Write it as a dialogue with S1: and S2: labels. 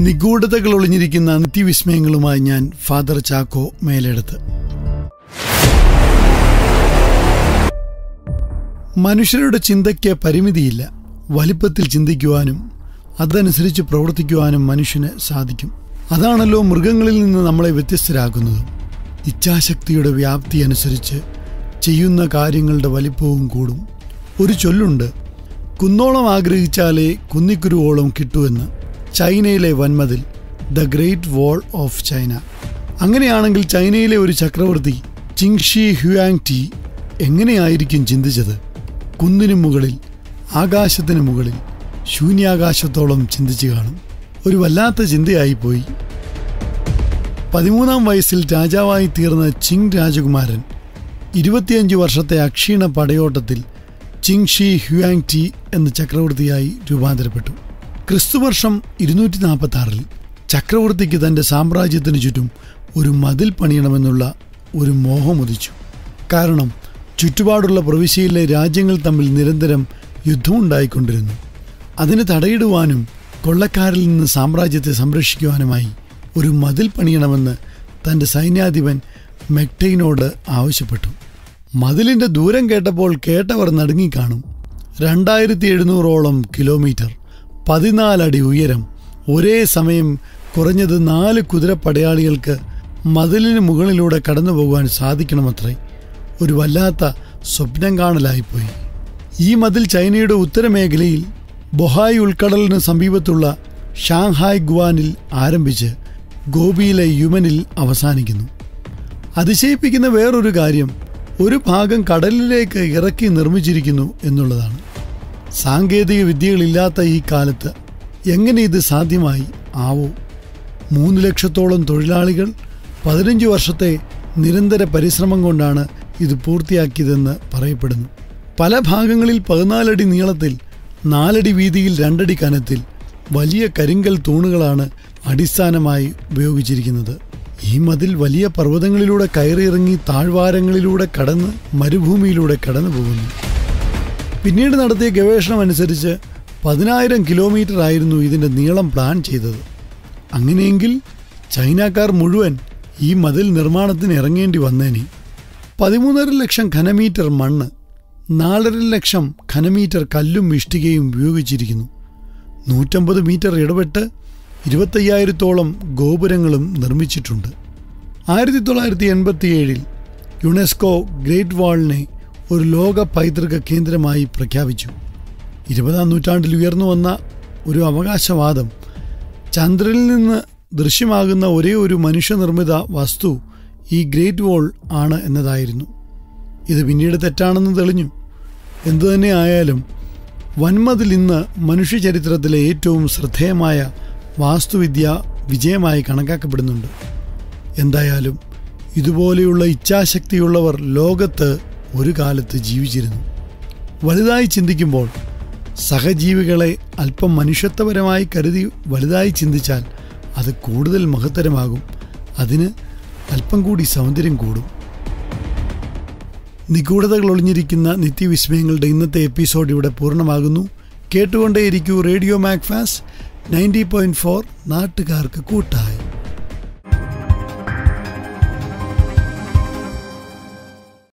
S1: നിഗൂഢതകൾ ഒളിഞ്ഞിരിക്കുന്ന നിത്യവിസ്മയങ്ങളുമായി ഞാൻ ഫാദർ ചാക്കോ മേലെടുത്ത്. മനുഷ്യരുടെ ചിന്തയ്ക്ക് പരിമിതിയില്ല. വലിപ്പത്തിൽ ചിന്തിക്കുവാനും അതനുസരിച്ച് പ്രവർത്തിക്കുവാനും മനുഷ്യന് സാധിക്കും. അതാണല്ലോ മൃഗങ്ങളിൽ നിന്ന് നമ്മളെ വ്യത്യസ്തരാക്കുന്നത്. ഇച്ഛാശക്തിയുടെ വ്യാപ്തി അനുസരിച്ച് ചെയ്യുന്ന കാര്യങ്ങളുടെ വലിപ്പവും കൂടും. ഒരു ചൊല്ലുണ്ട് കുന്നോളം ആഗ്രഹിച്ചാലേ കുന്നിക്കുരുവോളം കിട്ടുമെന്ന് ചൈനയിലെ വൻമതിൽ the great wall of China. അങ്ങനെയാണെങ്കിൽ ചൈനയിലെ ഒരു ചക്രവർത്തി ചിങ്ഷി ഹ്യുയാങ് ടി എങ്ങനെയായിരിക്കും ചിന്തിച്ചത്? കുന്നിനു മുകളിൽ ആകാശത്തിന് മുകളിൽ ശൂന്യാകാശത്തോളം ചിന്തിച്ചു കാണും. ഒരു വല്ലാത്ത ചിന്തയായിപ്പോയി. പതിമൂന്നാം വയസ്സിൽ രാജാവായി തീർന്ന ചിങ് രാജകുമാരൻ ഇരുപത്തിയഞ്ച് വർഷത്തെ അക്ഷീണ പടയോട്ടത്തിൽ ചിങ് ഷി ഹ്യുയാങ് ടി എന്ന ചക്രവർത്തിയായി രൂപാന്തരപ്പെട്ടു. ക്രിസ്തുവർഷം ഇരുന്നൂറ്റി നാൽപ്പത്തി ആറിൽ ചക്രവർത്തിക്ക് തന്റെ സാമ്രാജ്യത്തിന് ചുറ്റും ഒരു മതിൽ പണിയണമെന്നുള്ള ഒരു മോഹമുദിച്ചു. കാരണം ചുറ്റുപാടുള്ള പ്രവിശ്യയിലെ രാജ്യങ്ങൾ തമ്മിൽ നിരന്തരം യുദ്ധമുണ്ടായിക്കൊണ്ടിരുന്നു അതിന് തടയിടുവാനും കൊള്ളക്കാരിൽ നിന്ന് സാമ്രാജ്യത്തെ സംരക്ഷിക്കുവാനുമായി ഒരു മതിൽ പണിയണമെന്ന് തന്റെ സൈന്യാധിപൻ മെക്ടൈനോട് ആവശ്യപ്പെട്ടു. മതിലിന്റെ ദൂരം കേട്ടപ്പോൾ കേട്ടവർ നടുങ്ങിക്കാണും. രണ്ടായിരത്തി എഴുന്നൂറോളം കിലോമീറ്റർ പതിനാലടി ഉയരം. ഒരേ സമയം കുറഞ്ഞത് നാല് കുതിര പടയാളികൾക്ക് മതിലിന് മുകളിലൂടെ കടന്നു പോകുവാൻ സാധിക്കണമത്രേ. ഒരു വല്ലാത്ത സ്വപ്നം കാണലായിപ്പോയി. ഈ മതിൽ ചൈനയുടെ ഉത്തരമേഖലയിൽ ബൊഹായ് ഉൾക്കടലിന് സമീപത്തുള്ള ഷാങ്ഹായ് ഗുവാനിൽ ആരംഭിച്ച് ഗോപിയിലെ യുമനിൽ അവസാനിക്കുന്നു. അതിശയിപ്പിക്കുന്ന വേറൊരു കാര്യം ഒരു ഭാഗം കടലിലേക്ക് ഇറക്കി നിർമ്മിച്ചിരിക്കുന്നു എന്നുള്ളതാണ്. സാങ്കേതിക വിദ്യകളില്ലാത്ത ഈ കാലത്ത് എങ്ങനെ ഇത് സാധ്യമായി? ആവോ. മൂന്ന് ലക്ഷത്തോളം തൊഴിലാളികൾ പതിനഞ്ച് വർഷത്തെ നിരന്തര പരിശ്രമം കൊണ്ടാണ് ഇത് പൂർത്തിയാക്കിയതെന്ന് പറയപ്പെടുന്നു. പല ഭാഗങ്ങളിൽ പതിനാലടി നീളത്തിൽ നാലടി വീതിയിൽ രണ്ടടി കനത്തിൽ വലിയ കരിങ്കൽ തൂണുകളാണ് അടിസ്ഥാനമായി ഉപയോഗിച്ചിരിക്കുന്നത്. ഈ മതിൽ വലിയ പർവതങ്ങളിലൂടെ കയറിയിറങ്ങി താഴ്വാരങ്ങളിലൂടെ കടന്ന് മരുഭൂമിയിലൂടെ കടന്നു പോകുന്നു പിന്നീട് നടത്തിയ ഗവേഷണം അനുസരിച്ച് പതിനായിരം കിലോമീറ്റർ ആയിരുന്നു ഇതിന്റെ നീളം പ്ലാൻ ചെയ്തത്. അങ്ങനെയെങ്കിൽ ചൈനക്കാർ മുഴുവൻ ഈ മതിൽ നിർമ്മാണത്തിന് ഇറങ്ങേണ്ടി വന്നേനെ. പതിമൂന്നര ലക്ഷം ഘനമീറ്റർ മണ്ണ് നാലര ലക്ഷം ഘനമീറ്റർ കല്ലും ഇഷ്ടികയും ഉപയോഗിച്ചിരിക്കുന്നു. നൂറ്റമ്പത് മീറ്റർ ഇടപെട്ട് ഇരുപത്തയ്യായിരത്തോളം ഗോപുരങ്ങളും നിർമ്മിച്ചിട്ടുണ്ട്. ആയിരത്തി തൊള്ളായിരത്തി എൺപത്തിയേഴിൽ യുനെസ്കോ ഗ്രേറ്റ് വാളിനെ ഒരു ലോക പൈതൃക കേന്ദ്രമായി പ്രഖ്യാപിച്ചു. ഇരുപതാം നൂറ്റാണ്ടിൽ ഉയർന്നു വന്ന ഒരു അവകാശവാദം ചന്ദ്രനിൽ നിന്ന് ദൃശ്യമാകുന്ന ഒരേ ഒരു മനുഷ്യനിർമ്മിത വസ്തു ഈ ഗ്രേറ്റ് വോൾ ആണ് എന്നതായിരുന്നു. ഇത് പിന്നീട് തെറ്റാണെന്ന് തെളിഞ്ഞു. എന്തുതന്നെ ആയാലും വൻമതിൽ ഇന്ന് മനുഷ്യചരിത്രത്തിലെ ഏറ്റവും ശ്രദ്ധേയമായ വാസ്തുവിദ്യ വിജയമായി കണക്കാക്കപ്പെടുന്നുണ്ട്. എന്തായാലും ഇതുപോലെയുള്ള ഇച്ഛാശക്തിയുള്ളവർ ലോകത്ത് ഒരു കാലത്ത് ജീവിച്ചിരുന്നു. വലുതായി ചിന്തിക്കുമ്പോൾ സഹജീവികളെ അല്പം മനുഷ്യത്വപരമായി കരുതി വലുതായി ചിന്തിച്ചാൽ അത് കൂടുതൽ മഹത്തരമാകും. അതിന് അല്പം കൂടി സൗന്ദര്യം കൂടും. നിഗൂഢതകൾ ഒളിഞ്ഞിരിക്കുന്ന നിത്യവിസ്മയങ്ങളുടെ ഇന്നത്തെ എപ്പിസോഡ് ഇവിടെ പൂർണമാകുന്നു. കേട്ടുകൊണ്ടേയിരിക്കൂ radio Macfast. Ninety point four നാട്ടുകാർക്ക് കൂട്ടായി